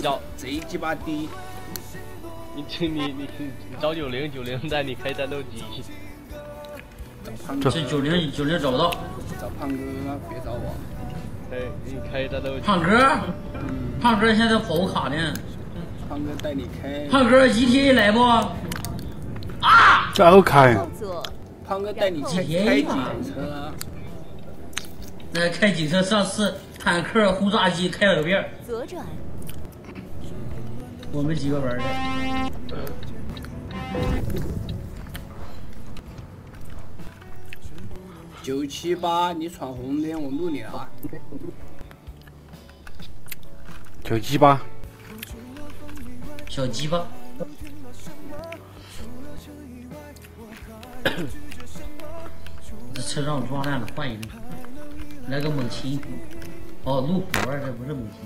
找贼鸡巴低，你你你你找九零九零带你开战斗机，找胖哥，这九零九零找不到，找胖哥，别找我。哎，给你开战斗机。胖哥，胖哥现在跑步卡呢。胖哥带你开。胖哥 GTA 来不？啊！这好开。胖哥带你开开警车。那开警车上次坦克轰炸机开了个遍。左转。我们几个玩的。九七八，你闯红灯，我录你啊。九七八。小鸡巴。这车让我撞烂了，换一个。来个猛禽。哦，路虎这不是猛禽。